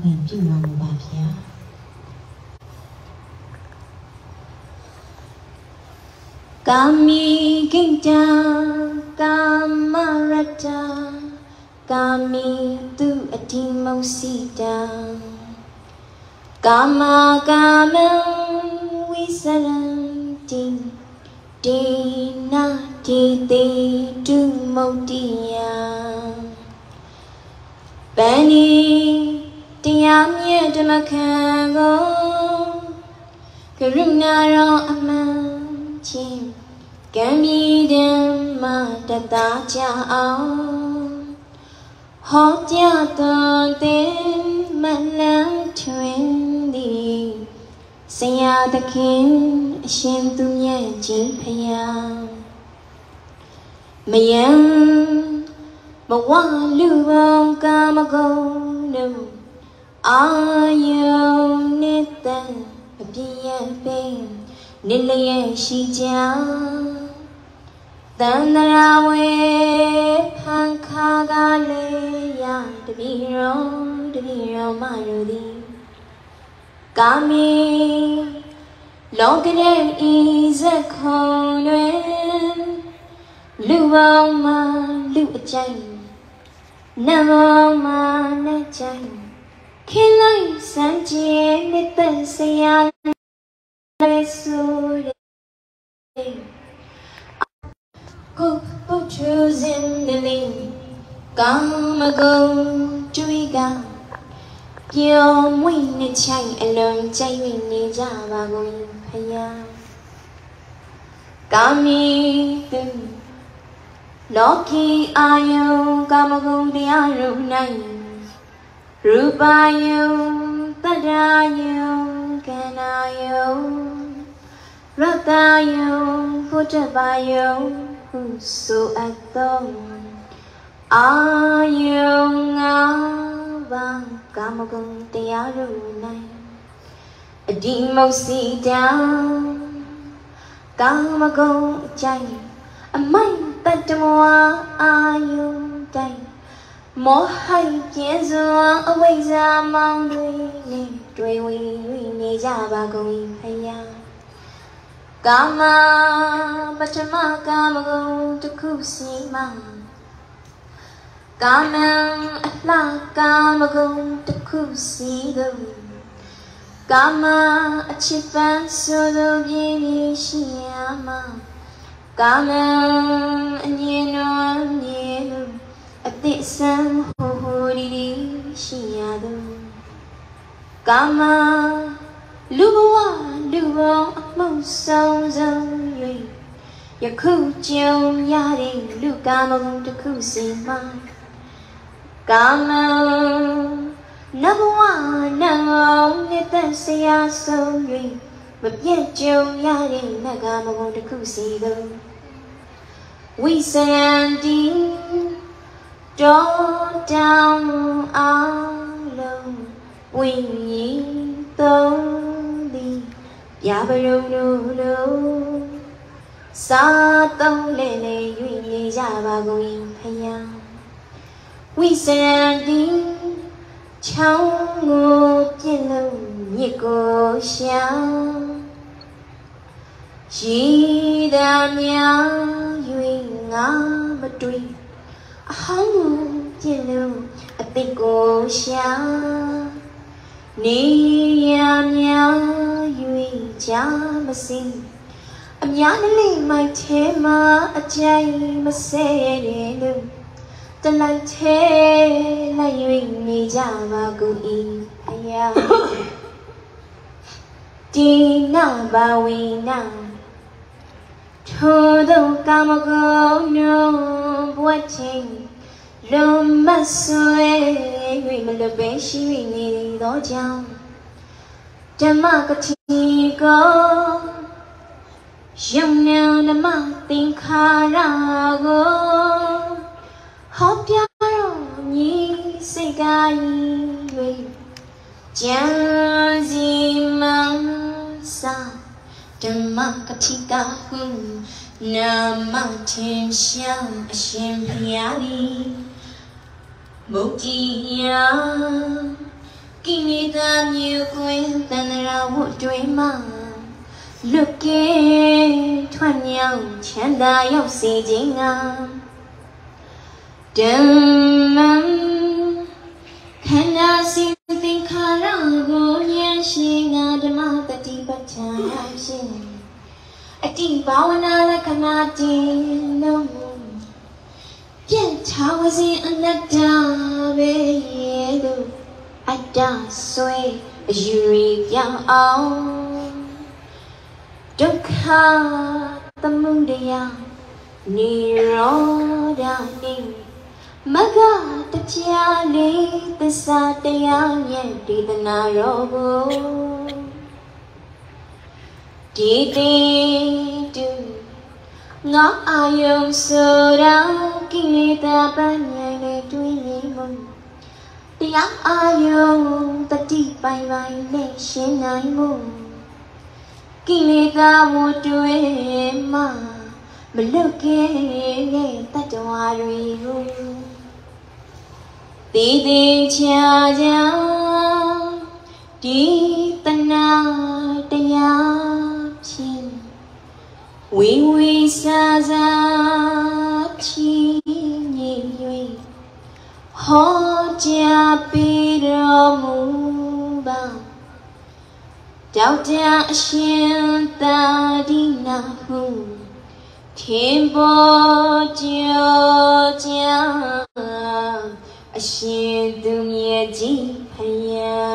ခွင့်ပြုတော်မူပါဗျာကာမိကိတံကာမရတကာမိသူအတိမုစီတံကာမကာမဝိစရံတိဒေနာတိတေတုမုတ်တိယပန္နီတရား မြတ်ဓမ္မခံကိုကရုဏာရောအမှန်ချင်းကံမီဓမ္မတတကြအောင်ဟောကြားတော်တဲ့မလန်းထွင်သည်ဆရာသခင်အရှင်သူမြတ်ကြီးဖယားမယံဘဝလူပေါင်းကာမဂုဏ်တို့ အာယုန်နဲ့တန်အပြည့်ရဲ့ပင်နိလျက်ရှိကြတန္တရာဝေဖန်ခါကလေးရတပီရောတပီရောမရသည်ကာမီလောကရဲ့ဤဇက်ခုံတွင်လူပေါင်းမှလူအကြိုက်နတ်ပေါင်းမှနတ်ကြိုက် ခင်လိုက်စံကြည်နှစ်သက်စရာလေးဆိုတဲ့ကိုကို choosing the lane ကောင်းမကုန်ကျွေးကပျော်မွေ့နဲ့ချိုင်အလုံးကြိုက်၍နေကြပါကုန်ဖယားကာမီသူလောကီအာ ယုကာမဂုဏ်တရားရုံ၌ရူပယုတတ္တယုကန္နာယုရတ္တယုဘုဒ္ဓဘာယုဟုဆိုအပ်သောအာယုငါပါကာမဂုဏ်တရားရုံ၌အဒီမုတ်စီတံကာမဂုဏ်အကြိုင်အမိုက်တတမဝအာယုတိုင်မောဟိပြင်းစွာအဝိဇ္ဇာမောင်တွေနဲ့တွေ့ဝေနေကြပါကုန်ဖယားကာမပထမကာမဂုဏ်တစ်ခုစီမှကာမအလှကာမဂုဏ်တစ်ခုစီသောကာမအချစ်ပန်းဆိုသောပြင်းပြရှိရမှာကာမအငြင်းတော်မြင်လို့အ သစ်ဆန်းဟိုဟိုဒီဒီရှိရသူကာမလူဘဝလူပေါင်းအမှုဆုံးဆုံး၍ယခုကြုံရတဲ့လူကာမဂုဏ်တစ်ခုစီမှာကာမနဘဝနံအောင်နဲ့တန်ဆရာဆုံး၍မပြတ်ကြုံရတဲ့နဂါမဂုဏ်တစ်ခုစီသောဝိစရန်တီ တော်တောင်အောင်လုံးဝိညာဉ်သုံးသည်ပြပရုံတို့လုံးစာသုံးလေလေ၍နေကြပါကုန်ဖယားဝိစရန်တီချောင်းကိုပြည့်လို့မြစ်ကိုရှာရှိသာများ၍ငါမတွေ့ အဟောင်းကိုပြည့်လို့အတိတ်ကိုရှာနေရများ၍ကြာမစီအများနလေးမိုက်ထဲမှာအကြိုင်မဆဲရတယ်လို့တလိုက်သေးလိုက်၍နေကြပါကုန်၏ဖယားဒီနာဘာဝိနာ ထိုသောကာမဂုဏ်တို့ဘဝချင်းလုံမဆွေ၍မလွတ်ပဲရှိ၍နေသောကြောင့်ဓမ္မကတိကိုယုံနေဓမ္မသင်္ခါရကိုဟောပြတော်ညီစိတ်ကား၍ကြံစီမံစာ ဓမ္မကတိကဟုနာမထင်ရှားအရှင်ဖျားသည်မုတ်ကြီးယာကိကိလေသာမျိုးကွင်းတဏ္ဍရာဝတ်တွင်မှလွတ်ကဲထွက်မြောက်ချမ်းသာရောက်စေခြင်းကဓမ္မ ဘာဝနာလက္ခဏာတည်လုံးပြန့်ထားဝစဉ်အနတ္တပဲရဲ့လို့အတ္တဆွဲအယူရီပြောင်းအောင်ဒုက္ခသမုဒယနိရောဓနိမဂ္ဂတရားလေးသစ္စာတရားရဲ့ဒေသနာတော်ကိုဒီတိ တူငါအာယုံဆိုတာကိလေသာပညာနဲ့တွေ့နေမှုတရားအာယုံတတိပိုင်ပိုင်နဲ့ရှင်းနိုင်မှုကိလေသာဝတ္တွေမှမလွတ်ခဲ့တဲ့တတ္တဝါတွေကိုတည်တည်ချာချာဒီတနာ ပါတောက်တအရှင်သာဒီနာဟုခင်ပေါ်ကြောကြအရှင်သူမြတ်ကြီးဖယား